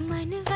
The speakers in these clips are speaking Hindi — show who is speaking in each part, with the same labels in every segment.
Speaker 1: மனுவ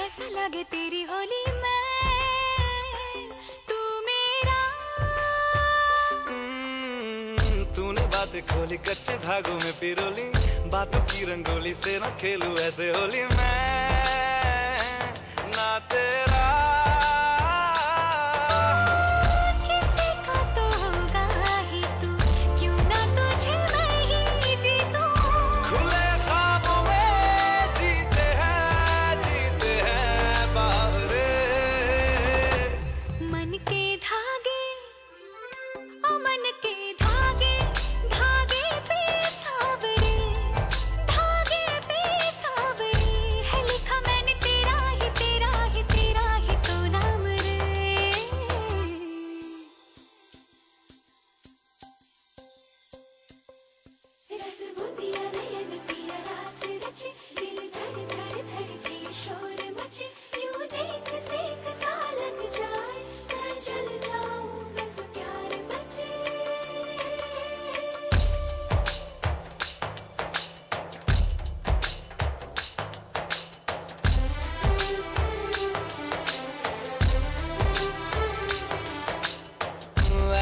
Speaker 1: कैसा लगे तेरी होली मैं। तू मेरा।
Speaker 2: हम्म, तूने बात खोली कच्चे धागों में पिरोली बातों की रंगोली से ना खेलू ऐसे होली मैं।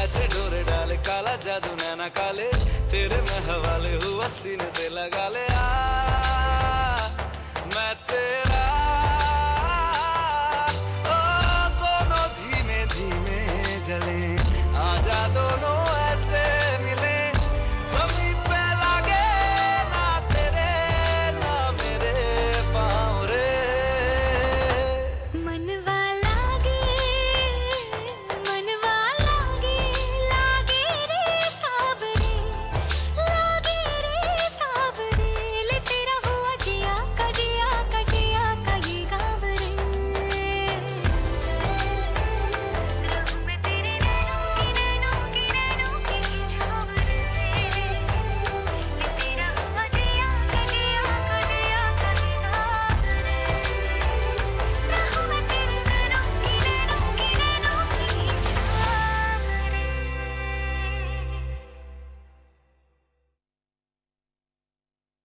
Speaker 2: ऐसे डोरे डाले काला जादू नैना काले। तेरे में हवाले हुआ सीने से लगा ले।